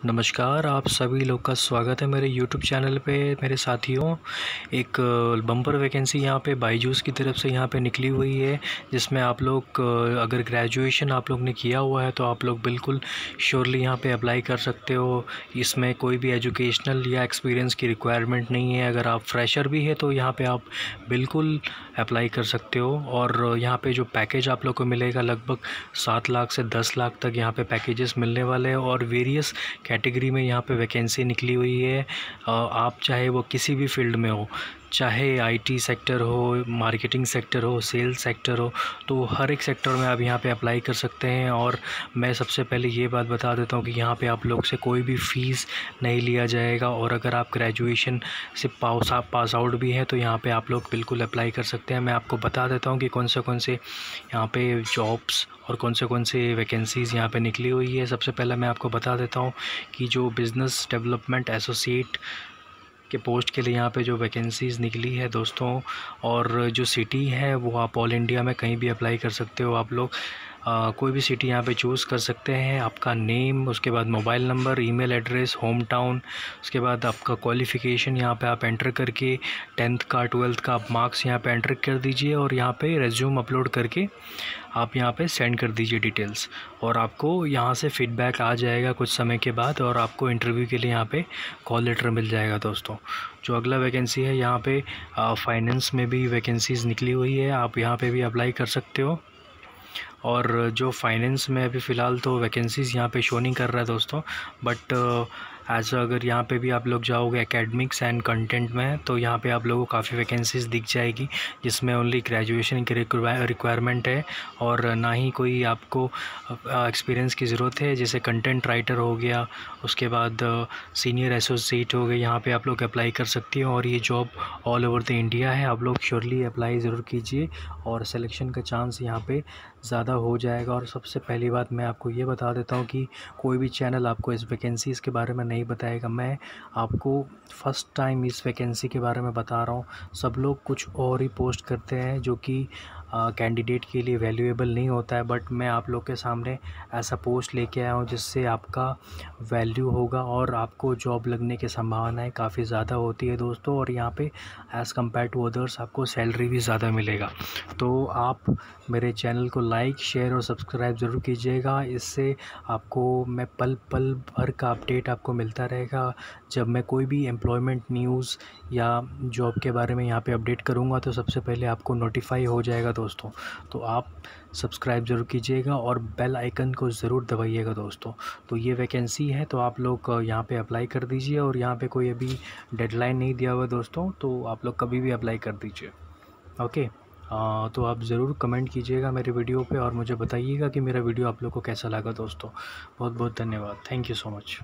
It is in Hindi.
नमस्कार, आप सभी लोग का स्वागत है मेरे यूट्यूब चैनल पे, मेरे साथियों। एक बम्पर वैकेंसी यहाँ पे बाईजूस की तरफ़ से यहाँ पे निकली हुई है, जिसमें आप लोग अगर ग्रेजुएशन आप लोग ने किया हुआ है तो आप लोग बिल्कुल श्योरली यहाँ पे अप्लाई कर सकते हो। इसमें कोई भी एजुकेशनल या एक्सपीरियंस की रिक्वायरमेंट नहीं है। अगर आप फ्रेशर भी है तो यहाँ पर आप बिल्कुल अप्लाई कर सकते हो। और यहाँ पर जो पैकेज आप लोग को मिलेगा, लगभग सात लाख से दस लाख तक यहाँ पर पैकेजेस मिलने वाले हैं। और वेरियस कैटेगरी में यहाँ पे वैकेंसी निकली हुई है। आप चाहे वो किसी भी फ़ील्ड में हो चाहे आईटी सेक्टर हो मार्केटिंग सेक्टर हो सेल्स सेक्टर हो तो हर एक सेक्टर में आप यहाँ पे अप्लाई कर सकते हैं। और मैं सबसे पहले ये बात बता देता हूँ कि यहाँ पे आप लोग से कोई भी फ़ीस नहीं लिया जाएगा। और अगर आप ग्रेजुएशन से पास पास आउट भी हैं तो यहाँ पे आप लोग बिल्कुल अप्लाई कर सकते हैं। मैं आपको बता देता हूँ कि कौन से कौन से यहाँ पे जॉब्स और कौन से कौन से वैकेंसीज़ यहाँ पे निकली हुई है। सबसे पहले मैं आपको बता देता हूँ कि जो बिज़नेस डेवलपमेंट एसोसिएट के पोस्ट के लिए यहाँ पे जो वैकेंसीज़ निकली है दोस्तों और जो सिटी है, वो आप ऑल इंडिया में कहीं भी अप्लाई कर सकते हो आप लोग। कोई भी सिटी यहाँ पे चूज़ कर सकते हैं। आपका नेम उसके बाद mobile number email address home town उसके बाद आपका क्वालिफ़िकेशन यहाँ पे आप एंटर करके टेंथ का ट्वेल्थ का आप मार्क्स यहाँ पे एंटर कर दीजिए और यहाँ पे रेज्यूम अपलोड करके आप यहाँ पे सेंड कर दीजिए डिटेल्स और आपको यहाँ से फ़ीडबैक आ जाएगा कुछ समय के बाद और आपको इंटरव्यू के लिए यहाँ पे कॉल लेटर मिल जाएगा दोस्तों। जो अगला वैकेंसी है, यहाँ पे फाइनेंस में भी वैकेंसीज़ निकली हुई है। आप यहाँ पे भी अप्लाई कर सकते हो। और जो फाइनेंस में अभी फ़िलहाल तो वैकेंसीज़ यहाँ पे शो नहीं कर रहा है दोस्तों बट एज अगर यहाँ पे भी आप लोग जाओगे एकेडमिक्स एंड कंटेंट में तो यहाँ पे आप लोगों को काफ़ी वैकेंसीज़ दिख जाएगी, जिसमें ओनली ग्रेजुएशन की रिक्वायरमेंट है और ना ही कोई आपको एक्सपीरियंस की ज़रूरत है, जैसे कंटेंट राइटर हो गया, उसके बाद सीनियर एसोसिएट हो गए, यहाँ पे आप लोग अप्लाई कर सकती हो और ये job all over the India है, आप लोग श्योरली अप्लाई ज़रूर कीजिए और सिलेक्शन का चांस यहाँ पर ज़्यादा हो जाएगा। और सबसे पहली बात मैं आपको ये बता देता हूँ कि कोई भी चैनल आपको इस वैकेंसी के बारे में नहीं बताएगा। मैं आपको फ़र्स्ट टाइम इस वैकेंसी के बारे में बता रहा हूँ। सब लोग कुछ और ही पोस्ट करते हैं जो कि कैंडिडेट के लिए वैल्यूएबल नहीं होता है बट मैं आप लोग के सामने ऐसा पोस्ट लेके आया हूँ जिससे आपका वैल्यू होगा और आपको जॉब लगने की संभावनाएँ काफ़ी ज़्यादा होती है दोस्तों और यहाँ पे एज़ कंपेयर टू अदर्स आपको सैलरी भी ज़्यादा मिलेगा। तो आप मेरे चैनल को लाइक शेयर और सब्सक्राइब ज़रूर कीजिएगा। इससे आपको मैं पल पल भर का अपडेट आपको मिलता रहेगा। जब मैं कोई भी एम्प्लॉयमेंट न्यूज़ या जॉब के बारे में यहाँ पर अपडेट करूँगा तो सबसे पहले आपको नोटिफाई हो जाएगा दोस्तों। तो आप सब्सक्राइब ज़रूर कीजिएगा और बेल आइकन को ज़रूर दबाइएगा दोस्तों। तो ये वैकेंसी है तो आप लोग यहाँ पे अप्लाई कर दीजिए और यहाँ पे कोई अभी डेडलाइन नहीं दिया हुआ दोस्तों तो आप लोग कभी भी अप्लाई कर दीजिए। ओके? आ, तो आप ज़रूर कमेंट कीजिएगा मेरे वीडियो पे और मुझे बताइएगा कि मेरा वीडियो आप लोग को कैसा लगा दोस्तों। बहुत बहुत धन्यवाद। Thank you so much.